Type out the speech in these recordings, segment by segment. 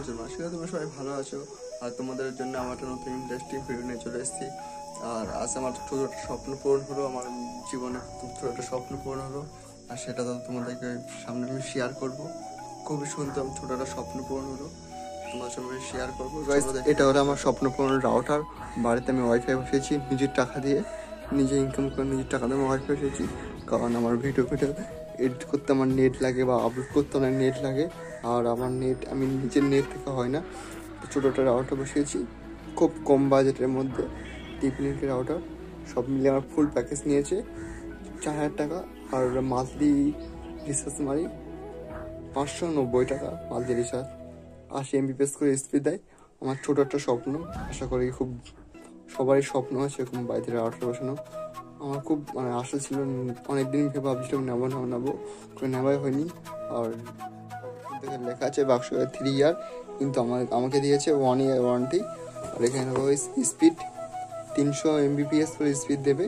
আছো আশা করি তোমরা সবাই ভালো আছো। আর তোমাদের জন্য আমার একটা নতুন ইন্টারেস্টিং ভিডিও নিয়ে চলে এসেছি। আর আজ আমার ছোটো একটা স্বপ্ন পূরণ হলো আমার জীবনে ছোট একটা স্বপ্ন পূরণ হলো। আর সেটা তো তোমাদেরকে সামনে আমি শেয়ার করব। খুবই শুনতাম ছোটো একটা স্বপ্ন পূরণ হলো। তোমার সঙ্গে শেয়ার করব। এটা হলো আমার স্বপ্ন পূরণ রাউটার বাড়িতে আমি ওয়াইফাই বসেছি নিজের টাকা দিয়ে। নিজে ইনকাম করে নিজের টাকা দিয়ে ওয়াইফাই বসিয়েছি কারণ আমার ভিডিও ভিডিও এডিট করতে আমার নেট লাগে বা আপলোড করতে অনেক নেট লাগে। আর আমার নেট আমি নিজের নেট থেকে হয় না। ছোটো একটা রাউটার বসিয়েছি, খুব কম বাজেটের মধ্যে। টিপিনিক রাউটার সব মিলিয়ে আমার ফুল প্যাকেজ নিয়েছে। চার হাজার টাকা, আর মান্থলি রিচার্জ মারি পাঁচশো নব্বই টাকা মান্থলি রিচার্জ আশি এমবিপিএস করে স্পিড দেয়, আমার ছোটো একটা স্বপ্ন। আশা করি খুব সবারই স্বপ্ন আছে এরকম বাড়িতে রাউটার বসানো আমার খুব মানে আশা ছিল অনেকদিন ভেবে ভাবছিলাম নেব নেব নেব। করে নেওয়াই হয়নি। আর লেখা আছে বাক্স থ্রি ইয়ার কিন্তু আমার আমাকে দিয়েছে ওয়ান ইয়ার ওয়ারেন্টি আর এখানে স্পিড তিনশো এমবিপিএস করে স্পিড দেবে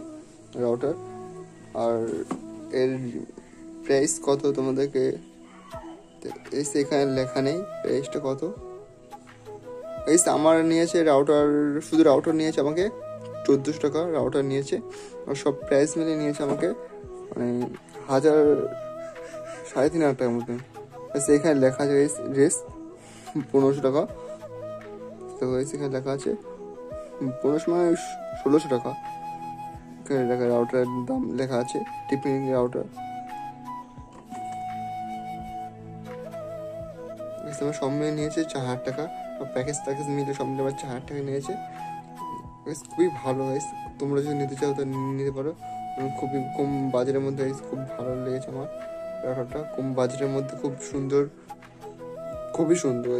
রাউটার আর এর প্রাইস কত তোমাদেরকে? এখানে লেখা নেই প্রাইসটা কত? এই আমার নিয়েছে রাউটার শুধু রাউটার নিয়েছে আমাকে, চোদ্দোশো টাকা রাউটার নিয়েছে। আর সব প্রাইস মিলিয়ে নিয়েছে আমাকে মানে হাজার, সাড়ে তিন হাজার টাকার মতন। এখানে লেখা আছে ড্রেস পনেরোশো টাকা। তো এখানে লেখা আছে, পনেরোশো মানে ষোলোশো টাকা। এখানে লেখা রাউটারের দাম লেখা আছে টিফিন রাউটার সব মিলে নিয়েছে চার হাজার টাকা। প্যাকেজ ট্যাকেজ মিলে সব মিলে চার হাজার টাকা নিয়েছে। খুবই ভালো গাইস তোমরা যদি নিতে চাও তো নিতে পারো। খুবই কম বাজারের মধ্যে খুব ভালো লেগেছে আমার রাউটারটা কম বাজারের মধ্যে খুব সুন্দর। খুবই সুন্দর।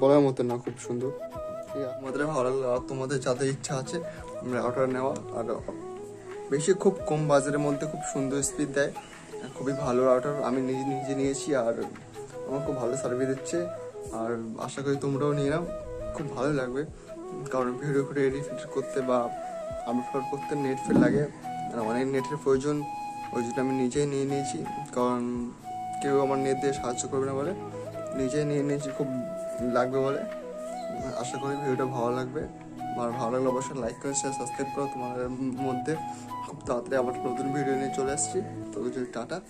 বলার মতো না, খুব সুন্দর। আমাদের ভালো লাগল আর তোমাদের যাদের ইচ্ছা আছে রাউটার নেওয়া আর বেশি খুব কম বাজারের মধ্যে খুব সুন্দর স্পিড দেয়। খুবই ভালো রাউটার আমি নিজে নিজে নিয়েছি আর আমার খুব ভালো সার্ভিস দিচ্ছে। আর আশা করি তোমরাও নিয়ে নাও। খুব ভালো লাগবে। কারণ ভিডিও ফিডিও এডিট করতে বা আপলোড করতে নেট ফেট লাগে। অনেক নেটের প্রয়োজন। ওই জন্য আমি নিজেই নিয়ে নিয়েছি। কারণ কেউ আমার নেট দিয়ে সাহায্য করবে না বলে। নিজেই নিয়ে নিয়েছি, খুব লাগবে বলে। আশা করি ভিডিওটা ভালো লাগবে। আর ভালো লাগলে অবশ্যই লাইক করে শেয়ার সাবস্ক্রাইব করো তোমাদের মধ্যে। খুব তাড়াতাড়ি আবার নতুন ভিডিও নিয়ে চলে আসছি। তো টাটা।